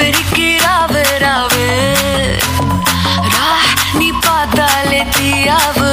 பெருக்கி ராவு ராவு. ரா நீ பார்த்தாலே தீயாவு.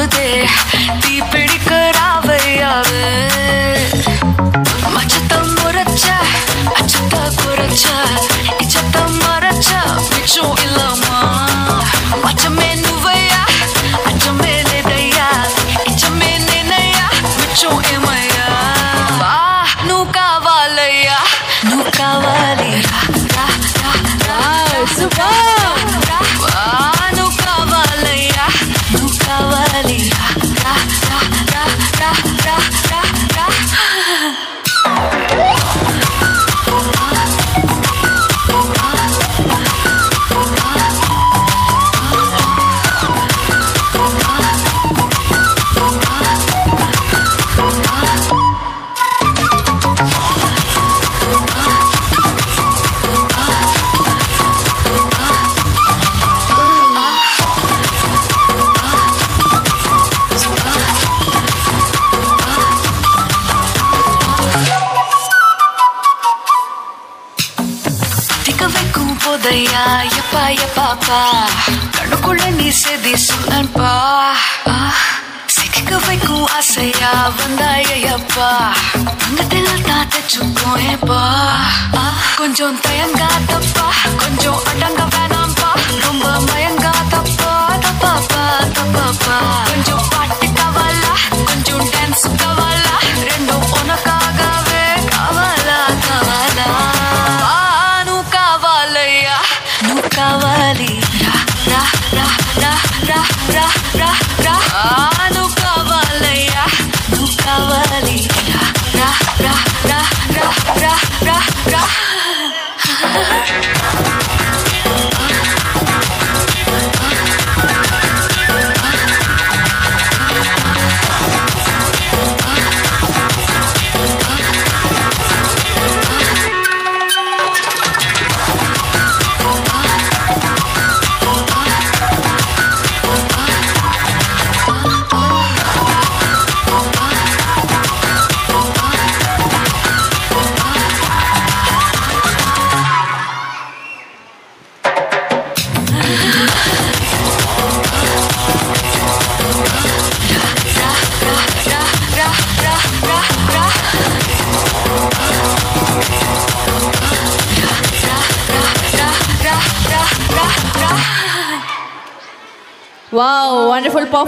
சிக்க வைக்கும் போதையா? எப்பா எப்பாப்பா கண்ணுக்குள்ள நீ செதி சொல்லன்பா சிக்க வைக்கும் ஆசையா? வந்தாயப்பா தங்கத்தில் தான் தச்சுக்கோயப்பா கொஞ்சம் தயங்காதப்பா. கொஞ்சம் kembali Nah, nah, nah, nah, nah, Wow, wonderful po.